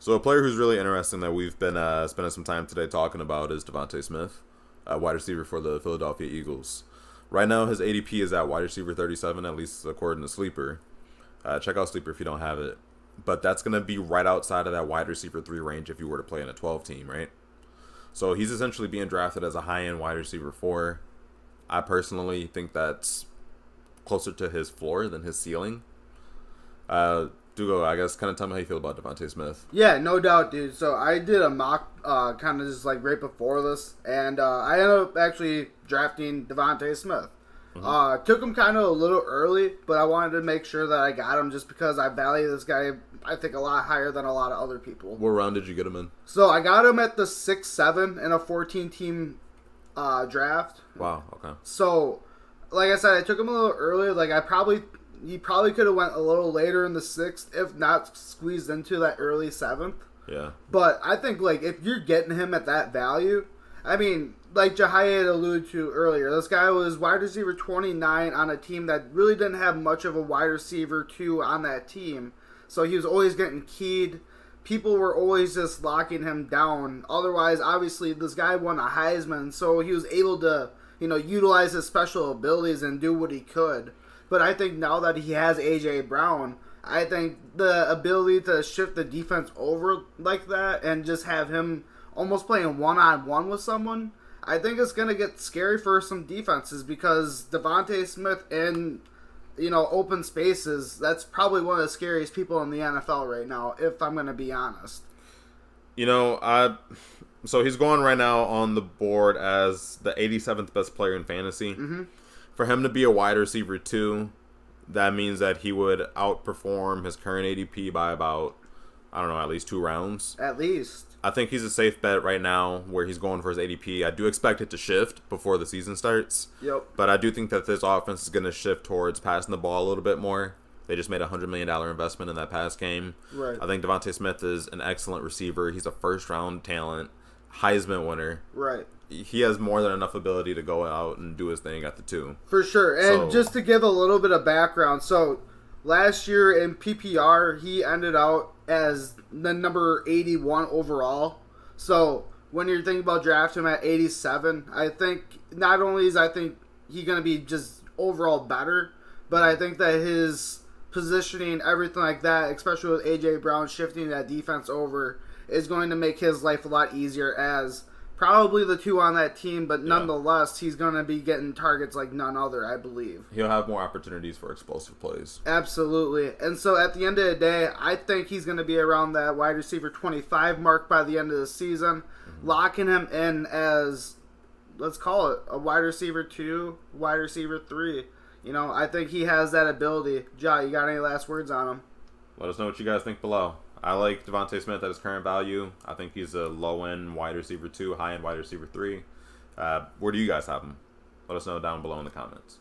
So a player who's really interesting that we've been uh, spending some time today talking about is Devonta Smith, uh, wide receiver for the Philadelphia Eagles. Right now, his ADP is at wide receiver 37, at least according to Sleeper. Uh, check out Sleeper if you don't have it. But that's going to be right outside of that wide receiver 3 range if you were to play in a 12 team, right? So he's essentially being drafted as a high end wide receiver 4. I personally think that's closer to his floor than his ceiling. Uh, Dugo, I guess kind of tell me how you feel about Devonta Smith. Yeah, no doubt, dude. So I did a mock, uh, kind of just like right before this, and uh, I ended up actually drafting Devonta Smith. Mm-hmm. Uh, took him kind of a little early, but I wanted to make sure that I got him just because I value this guy. I think a lot higher than a lot of other people. What round did you get him in? So I got him at the six seven in a fourteen team uh, draft. Wow. Okay. So, like I said, I took him a little early. Like I probably he probably could have went a little later in the sixth, if not squeezed into that early seventh. Yeah. But I think like if you're getting him at that value, I mean, like Jahai had alluded to earlier, this guy was wide receiver 29 on a team that really didn't have much of a wide receiver two on that team. So he was always getting keyed. People were always just locking him down. Otherwise, obviously, this guy won a Heisman, so he was able to, you know, utilize his special abilities and do what he could. But I think now that he has AJ Brown, I think the ability to shift the defense over like that and just have him almost playing one on one with someone, I think it's gonna get scary for some defenses because DeVonta Smith in you know open spaces. That's probably one of the scariest people in the NFL right now. If I'm gonna be honest. You know, I so he's going right now on the board as the 87th best player in fantasy. Mm-hmm for him to be a wide receiver too, that means that he would outperform his current ADP by about I don't know, at least two rounds. At least. I think he's a safe bet right now where he's going for his ADP. I do expect it to shift before the season starts. Yep. But I do think that this offense is going to shift towards passing the ball a little bit more. They just made a $100 million investment in that pass game. Right. I think DeVonta Smith is an excellent receiver. He's a first round talent, Heisman winner. Right he has more than enough ability to go out and do his thing at the two. For sure. And so, just to give a little bit of background, so last year in PPR, he ended out as the number 81 overall. So when you're thinking about drafting him at 87, I think not only is I think he going to be just overall better, but I think that his positioning, everything like that, especially with AJ Brown shifting that defense over, is going to make his life a lot easier as probably the two on that team, but nonetheless, yeah. he's going to be getting targets like none other, I believe. He'll have more opportunities for explosive plays. Absolutely. And so at the end of the day, I think he's going to be around that wide receiver 25 mark by the end of the season, mm-hmm. locking him in as, let's call it, a wide receiver 2, wide receiver 3. You know, I think he has that ability. Ja, you got any last words on him? Let us know what you guys think below. I like DeVonta Smith at his current value. I think he's a low end wide receiver two, high end wide receiver three. Uh, where do you guys have him? Let us know down below in the comments.